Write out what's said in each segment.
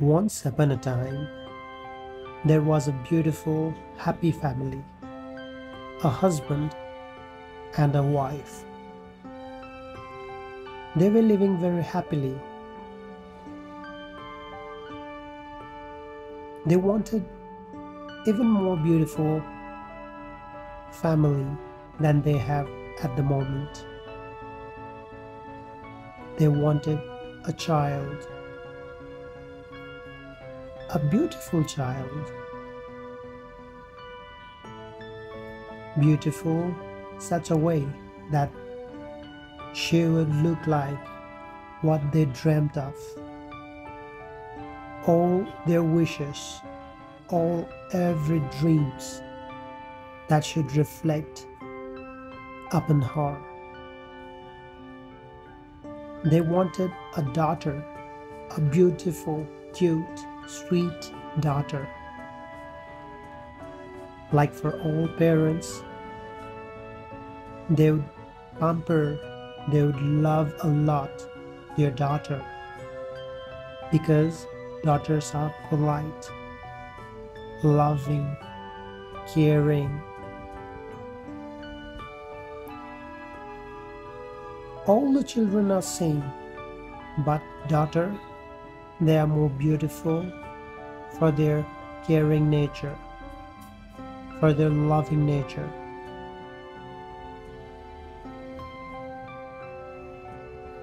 Once upon a time, there was a beautiful, happy family a husband and a wife. They were living very happily. They wanted even more beautiful family than they have at the moment. They wanted a child a beautiful child. Beautiful such a way that she would look like what they dreamt of. All their wishes, all every dreams that should reflect upon her. They wanted a daughter, a beautiful, cute, sweet daughter. Like for all parents, they would pamper, they would love a lot their daughter because daughters are polite, loving, caring. All the children are same, but daughter, they are more beautiful for their caring nature, for their loving nature.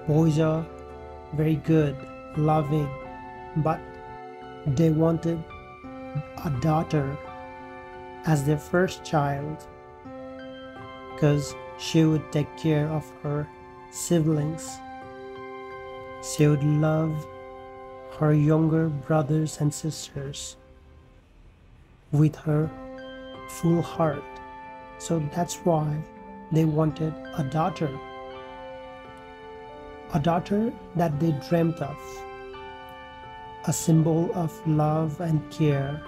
Boys are very good, loving, but they wanted a daughter as their first child because she would take care of her siblings. She would love her younger brothers and sisters with her full heart. So that's why they wanted a daughter. A daughter that they dreamt of. A symbol of love and care.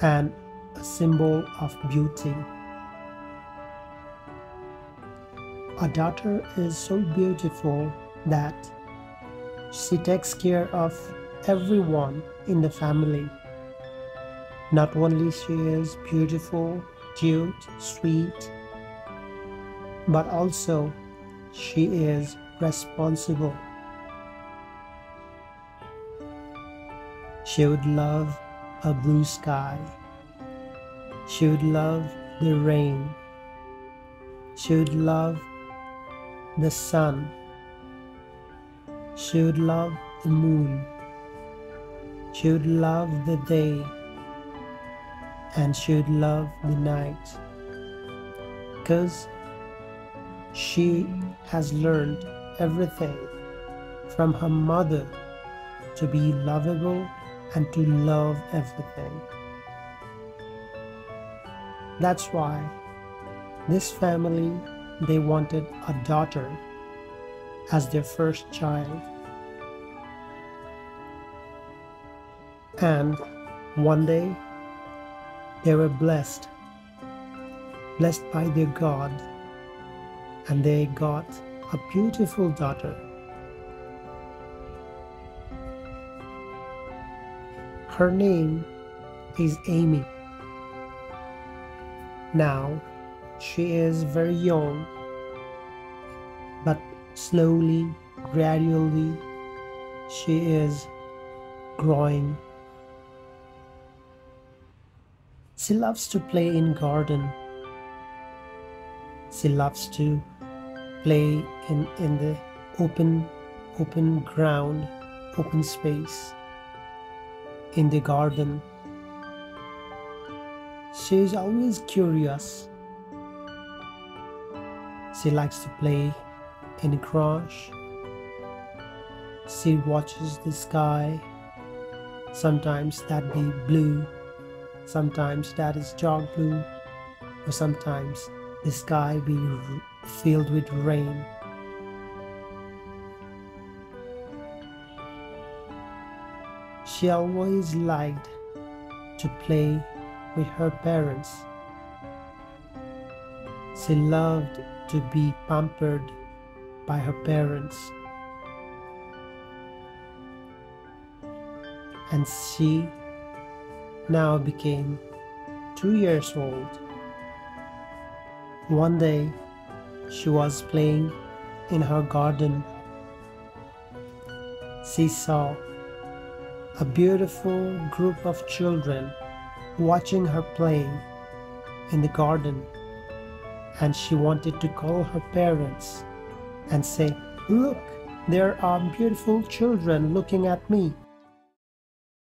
And a symbol of beauty. A daughter is so beautiful that she takes care of everyone in the family. Not only she is beautiful, cute, sweet, but also she is responsible. She would love a blue sky. She would love the rain. She would love the sun she would love the moon. She would love the day. And she would love the night. Because she has learned everything from her mother to be lovable and to love everything. That's why this family they wanted a daughter as their first child. And one day they were blessed, blessed by their God, and they got a beautiful daughter. Her name is Amy. Now she is very young, slowly, gradually, she is growing. She loves to play in garden. She loves to play in, in the open open ground, open space in the garden. She is always curious. She likes to play in a crush. She watches the sky. Sometimes that be blue, sometimes that is dark blue, or sometimes the sky be filled with rain. She always liked to play with her parents. She loved to be pampered by her parents. and she now became two years old. One day, she was playing in her garden. She saw a beautiful group of children watching her playing in the garden and she wanted to call her parents and say, Look, there are beautiful children looking at me.